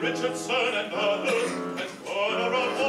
Richardson and others, and all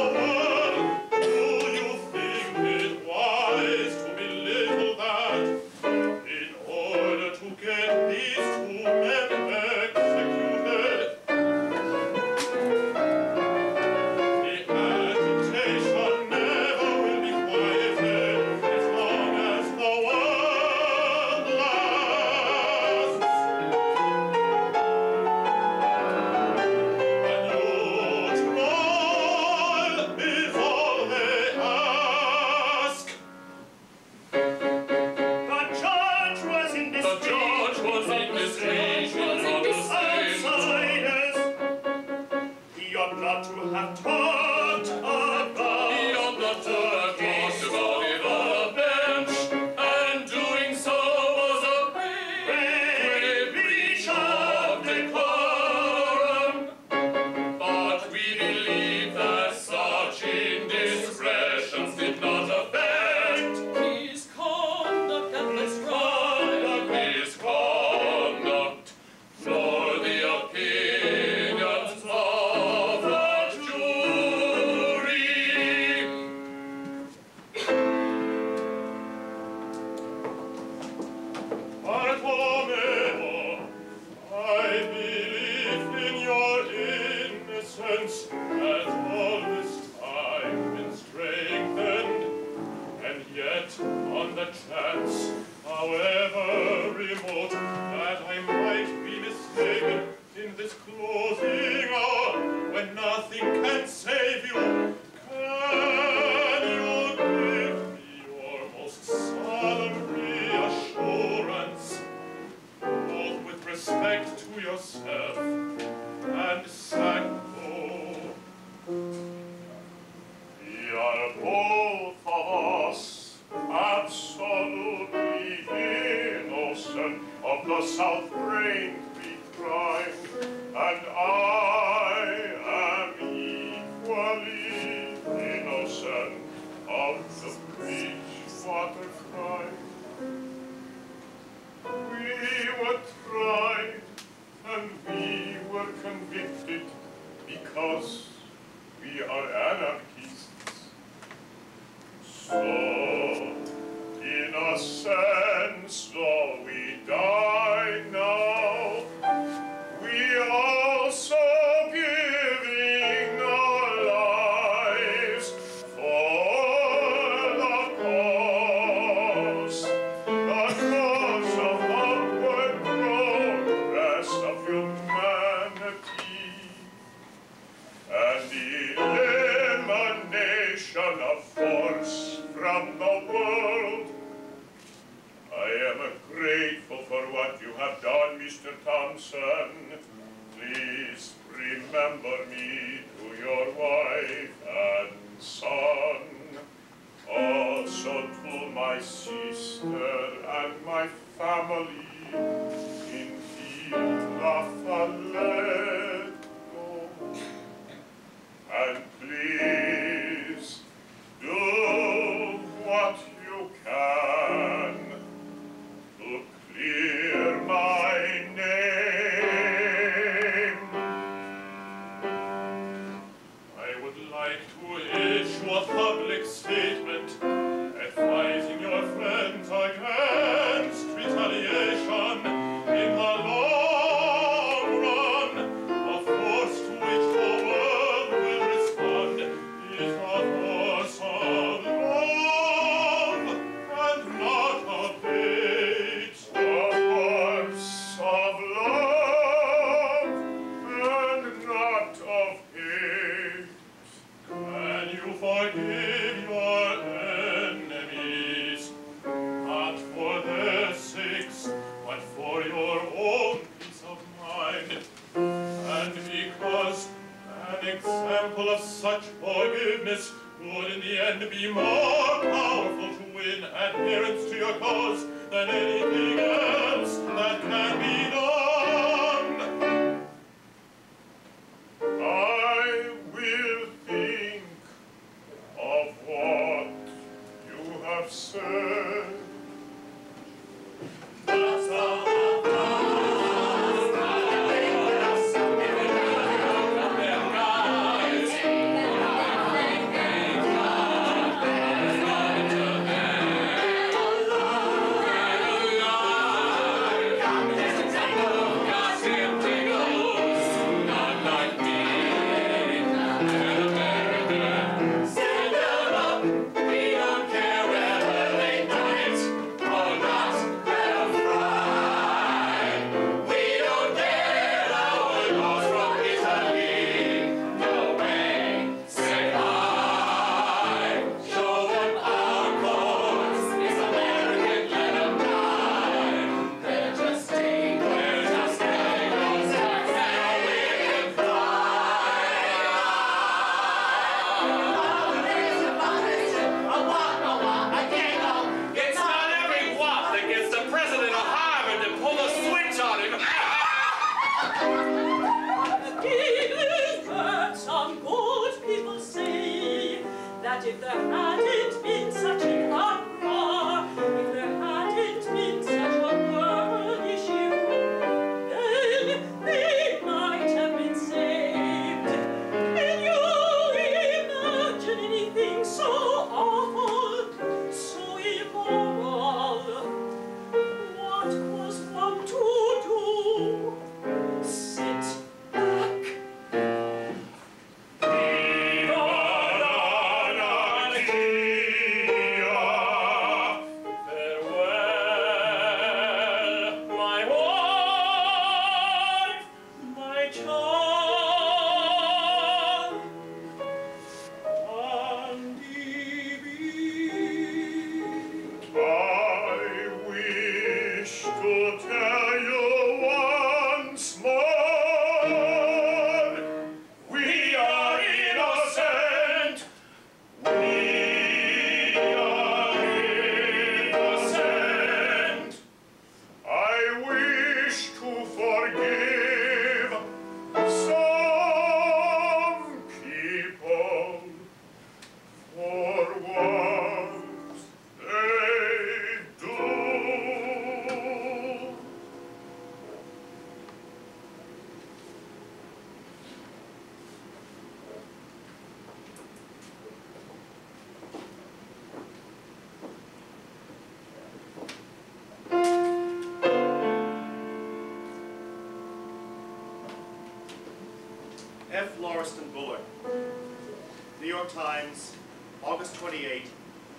are grateful for what you have done, Mr. Thompson. Please remember me to your wife and son. Also to my sister and my family in Villa example of such forgiveness would in the end be more powerful to win adherence to your cause than anything else that can be done. F. Lauriston Bullard, New York Times, August 28,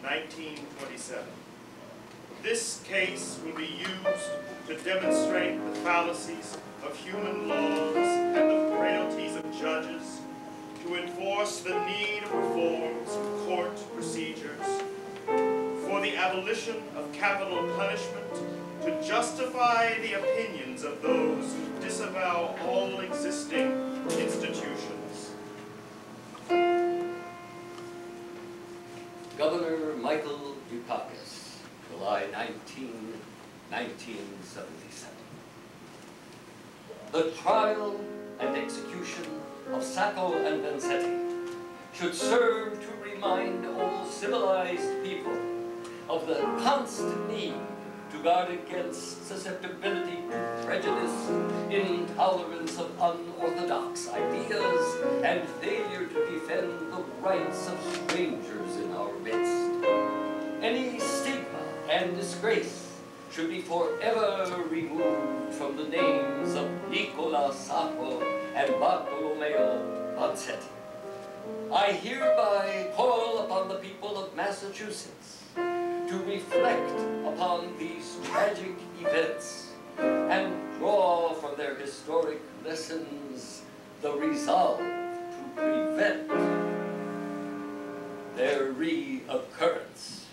1927. This case will be used to demonstrate the fallacies of human laws and the frailties of judges, to enforce the need of reforms of court procedures, for the abolition of capital punishment, to justify the opinions of those who disavow all existing institutions. Governor Michael Dukakis, July 19, 1977. The trial and execution of Sacco and Vanzetti should serve to remind all civilized people of the constant need to guard against susceptibility to prejudice, intolerance of unorthodox ideas, and failure to defend the rights of strangers in our midst. Any stigma and disgrace should be forever removed from the names of Nicola Sacco and Bartolomeo Vanzetti. I hereby call upon the people of Massachusetts to reflect upon these tragic events and draw from their historic lessons the resolve to prevent their reoccurrence.